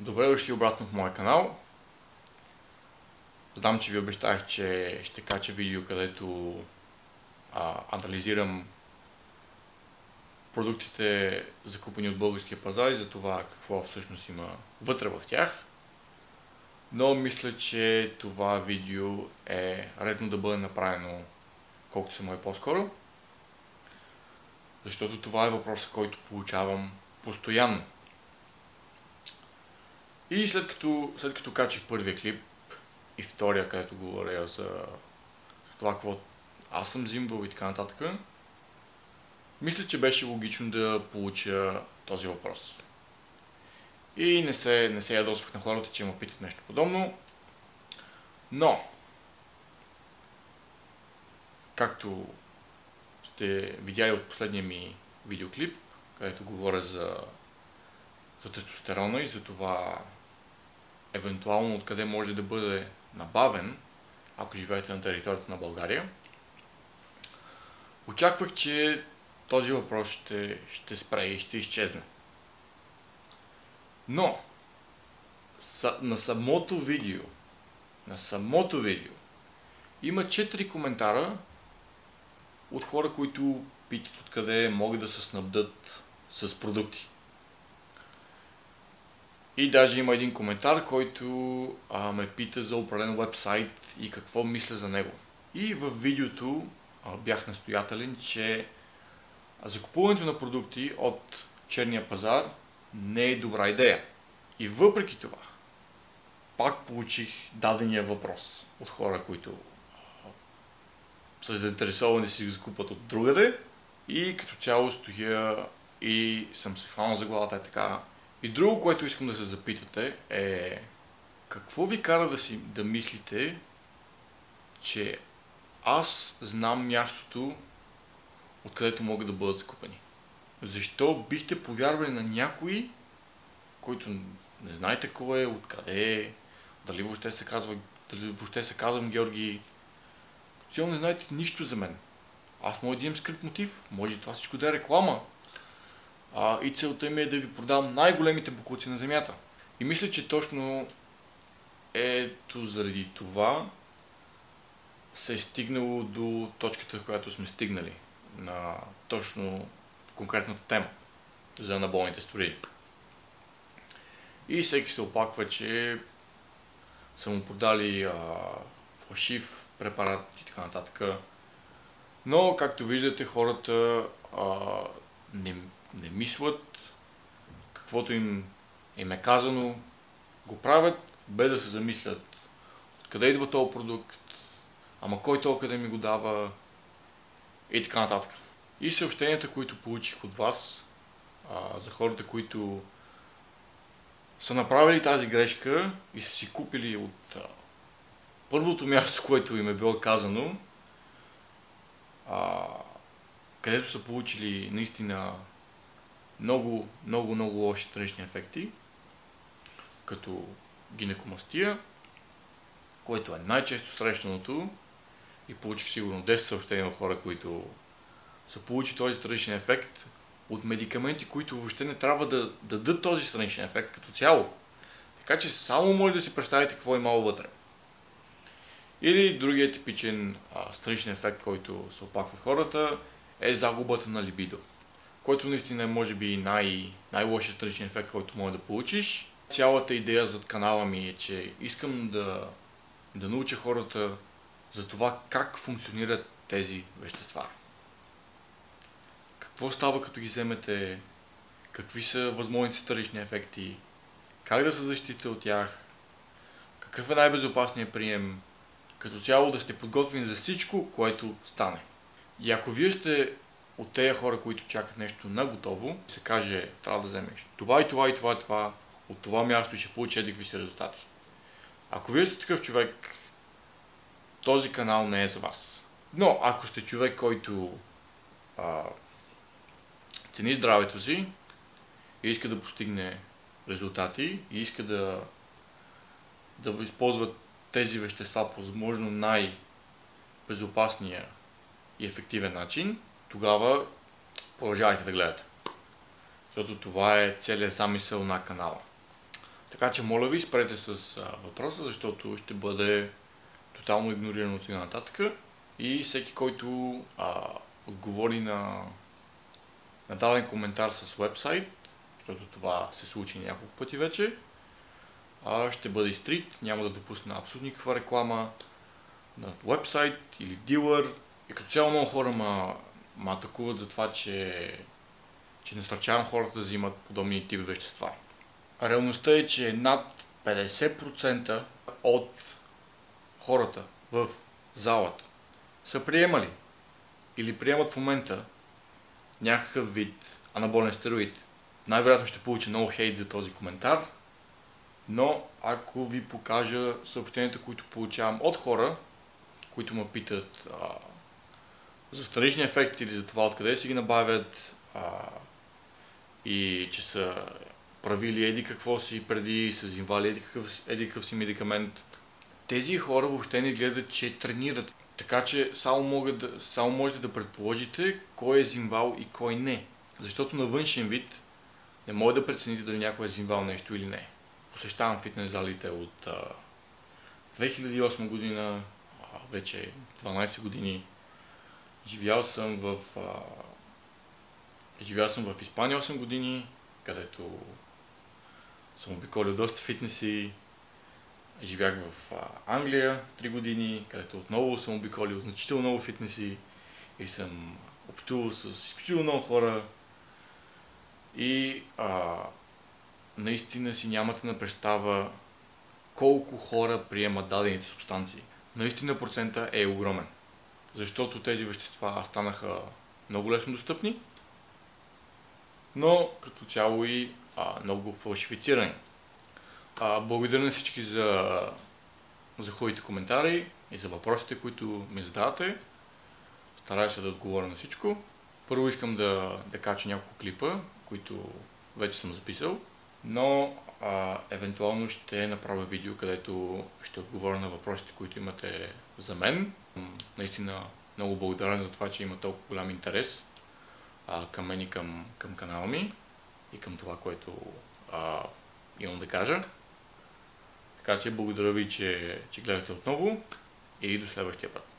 Добре дошли обратно в моя канал. Знам, че ви обещах, че ще кача видео, където а, анализирам продуктите закупени от българския пазар и за това какво всъщност има вътре в тях. Но мисля, че това видео е редно да бъде направено колкото се може по-скоро. Защото това е въпросът, който получавам постоянно. И след като, след като качих първия клип и втория, където говоря за това какво аз съм взимвал и така нататък, мисля, че беше логично да получа този въпрос. И не се, не се ядосвах на хората, че ме питат нещо подобно. Но, както сте видяли от последния ми видеоклип, където говоря за, за тестостерона и за това евентуално откъде може да бъде набавен, ако живеете на територията на България. Очаквах, че този въпрос ще, ще спре и ще изчезне. Но, на самото видео, на самото видео, има 4 коментара от хора, които питат откъде могат да се снабдат с продукти. И даже има един коментар, който а, ме пита за определен вебсайт и какво мисля за него. И в видеото а, бях настоятелен, че закупуването на продукти от черния пазар не е добра идея. И въпреки това, пак получих дадения въпрос от хора, които са заинтересовани да си закупат от другаде и като цяло стоя и съм се хванал за главата е така и друго, което искам да се запитате е какво ви кара да, си, да мислите, че аз знам мястото, откъдето могат да бъдат закупени. Защо бихте повярвали на някой, който не знаете кой е, откъде е, дали въобще се казва, дали въобще се казвам Георги. Цяло не знаете нищо за мен. Аз мога да имам скрит мотив, може това всичко да е реклама, а, и целта ми е да ви продам най-големите букуци на Земята. И мисля, че точно ето заради това се е стигнало до точката, в която сме стигнали на точно в конкретната тема за наболните строи. И всеки се оплаква, че са му продали а, фалшив препарат и така нататък. Но, както виждате, хората а, не, не мислят, каквото им, им е казано, го правят, без да се замислят откъде идва този продукт, ама кой то къде ми го дава и така нататък. И съобщенията, които получих от вас, а, за хората, които са направили тази грешка и са си купили от а, първото място, което им е било казано, а, където са получили наистина много, много, много лоши странични ефекти, като гинекомастия, което е най-често срещаното и получих сигурно 10 съобщения от хора, които са получили този страничен ефект от медикаменти, които въобще не трябва да, да дадат този страничен ефект като цяло. Така че само може да си представите какво е имало вътре. Или другият типичен а, страничен ефект, който се опаква хората, е загубата на либидо който наистина е може би най- най-лошия страничен ефект, който може да получиш. Цялата идея зад канала ми е, че искам да, да науча хората за това как функционират тези вещества. Какво става като ги вземете, какви са възможните странични ефекти, как да се защитите от тях, какъв е най-безопасният прием, като цяло да сте подготвени за всичко, което стане. И ако вие сте от тези хора, които чакат нещо на готово, се каже, трябва да вземеш това и това и това и това, от това място ще получи едикви си резултати. Ако вие сте такъв човек, този канал не е за вас. Но ако сте човек, който а, цени здравето си и иска да постигне резултати и иска да, да използват тези вещества по възможно най-безопасния и ефективен начин, тогава продължавайте да гледате. Защото това е целият замисъл на канала. Така че моля ви, спрете с въпроса, защото ще бъде тотално игнориран от сега нататък. И всеки, който а, отговори на, на даден коментар с вебсайт, защото това се случи няколко пъти вече, а, ще бъде изтрит, няма да допусна абсолютно никаква реклама на вебсайт или дилър. И като цяло много хора ма, ма атакуват за това, че, че насърчавам хората да взимат подобни тип вещества. Реалността е, че над 50% от хората в залата са приемали или приемат в момента някакъв вид анаболен стероид. Най-вероятно ще получи много хейт за този коментар, но ако ви покажа съобщенията, които получавам от хора, които ме питат за странични ефекти или за това откъде си ги набавят а, и че са правили еди какво си преди, са взимали еди какъв, еди какъв си медикамент. Тези хора въобще не гледат, че тренират. Така че само, могат само можете да предположите кой е зимвал и кой не. Защото на външен вид не може да прецените дали някой е зимвал нещо или не. Посещавам фитнес залите от а, 2008 година, а, вече 12 години. Живял съм в а, живял съм в Испания 8 години, където съм обиколил доста фитнеси. Живях в Англия 3 години, където отново съм обиколил значително много фитнеси и съм общувал с изключително много хора. И а, наистина си нямате на представа колко хора приемат дадените субстанции. Наистина процента е огромен. Защото тези вещества станаха много лесно достъпни, но като цяло и а, много фалшифицирани. А, благодаря на всички за, за хубавите коментари и за въпросите, които ми задавате. Старая се да отговоря на всичко. Първо искам да, да кача няколко клипа, които вече съм записал, но а, евентуално ще направя видео, където ще отговоря на въпросите, които имате за мен. Наистина много благодарен за това, че има толкова голям интерес а, към мен и към, към канала ми и към това, което а, имам да кажа. Така че благодаря ви, че, че гледахте отново и до следващия път.